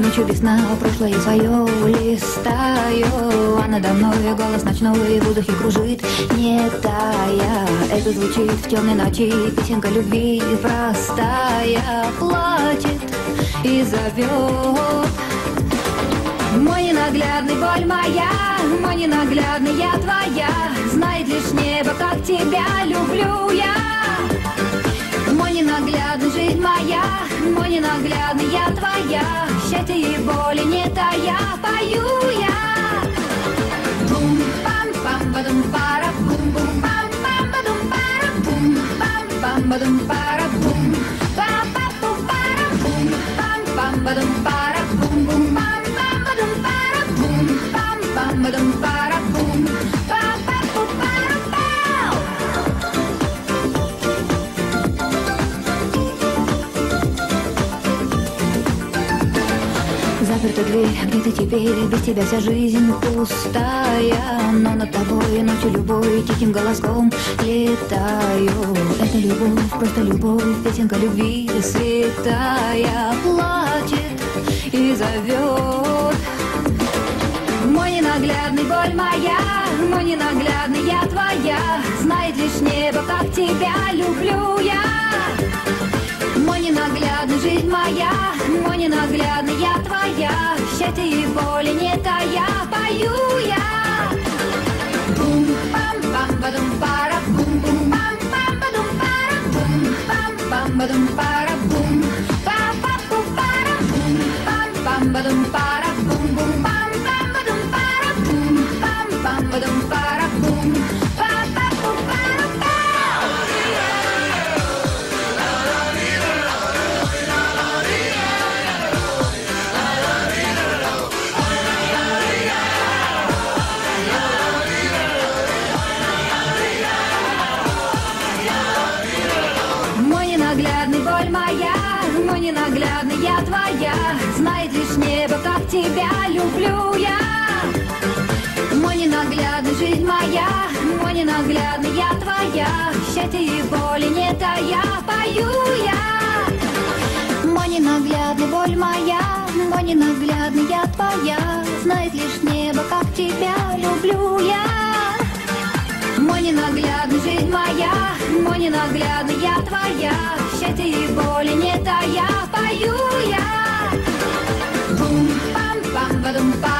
Ночью весна, прошлое свое листаю. А надо мной голос ночной в воздухе кружит Не тая, это звучит в темной ночи Песенка любви простая. Плачет и зовет мой ненаглядный боль моя, мой ненаглядный я твоя. Знает лишь небо, как тебя люблю я Мой ненаглядный жизнь моя, мой ненаглядный я твоя Счастье и боли не тая, пою я. Бум, пам, пам, бадум, пара, бум, бум, пам, пам, бадум, пара, бум, пам, пам, бадум, пара, Дверь, где ты теперь, без тебя вся жизнь пустая. Но над тобой ночью любой тихим голоском летаю. Это любовь, просто любовь, песенка любви святая. Плачет и зовет. Мой ненаглядный боль моя, мой ненаглядный я твоя. Знает лишь небо, как тебя люблю я. Мой ненаглядный жизнь моя, мой ненаглядный я твоя Счастье и боли не тая, пою я. Бум, пам, пам, бадум, пара, бум, бум, пам, пам, бадум, пара, бум, пам, пам, бадум, пара, бум, пам, пам, бум, пара, бум, пам, пам, бадум, пара, твоя. Знает лишь небо, как тебя люблю я. Мой ненаглядный жизнь моя, мой ненаглядный я твоя. Счастье и боли не тая, пою я. Мой ненаглядный боль моя, мой ненаглядный я твоя. Знает лишь небо, как тебя люблю я ненаглядный жизнь моя, мой ненаглядный я твоя, счастье и боли не тая, пою я. Бум-пам-пам, бадум-пам.